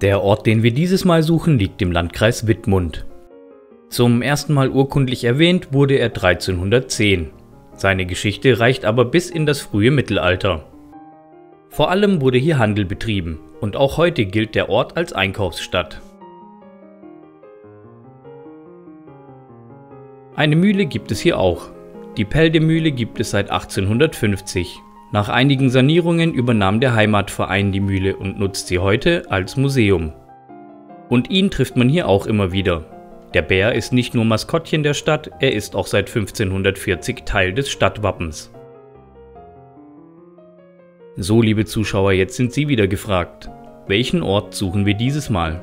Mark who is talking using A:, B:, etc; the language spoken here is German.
A: Der Ort, den wir dieses Mal suchen, liegt im Landkreis Wittmund. Zum ersten Mal urkundlich erwähnt wurde er 1310. Seine Geschichte reicht aber bis in das frühe Mittelalter. Vor allem wurde hier Handel betrieben und auch heute gilt der Ort als Einkaufsstadt. Eine Mühle gibt es hier auch. Die Peldemühle gibt es seit 1850. Nach einigen Sanierungen übernahm der Heimatverein die Mühle und nutzt sie heute als Museum. Und ihn trifft man hier auch immer wieder. Der Bär ist nicht nur Maskottchen der Stadt, er ist auch seit 1540 Teil des Stadtwappens. So, liebe Zuschauer, jetzt sind Sie wieder gefragt. Welchen Ort suchen wir dieses Mal?